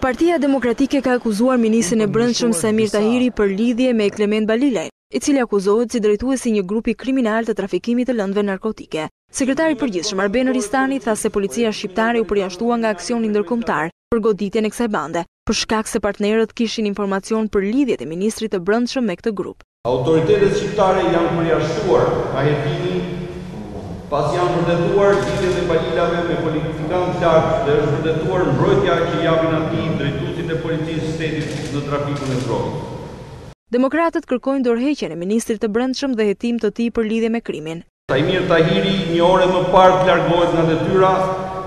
Partia Demokratike ka akuzuar ministrin e Brendshëm Saimir Tahiri për lidhje me Klement Balilin, i cili akuzohet si drejtues i një grupi kriminal të trafikimit të lëndëve narkotike. Sekretari i Përgjithshëm, Arben Ristani, tha se policia shqiptare u përjashtua nga aksioni ndërkombëtar për goditjen e kësaj bande. për shkak se partnerët kishin informacion për lidhjet e ministrit të Brendshëm me këtë grup. Autoritetet shqiptare janë përjashtuar nga hetimi pasi janë vërtetuar lidhjet e Balilave me politikanë të lartë dhe është vërtetuar mbrojtja që i japin atij drejtuesit e Policisë së Shtetit në trafikun e drogës. Demokratët kërkojnë dorëheqjen e ministrit të Brendshëm dhe hetim të tij për lidhje me krimin. Saimir Tahiri një orë e më parë të largohet nga detyra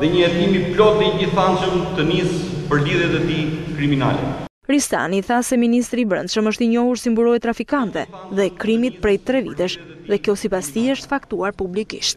dhe një hetim i plotë dhe i gjithanshëm të nisë për lidhjet e tij kriminale. Ristani tha se ministri i Brendshëm është i njohur si mburojë e trafikantëve dhe krimit prej tre vitesh dhe kjo sipas tij është faktuar publikisht.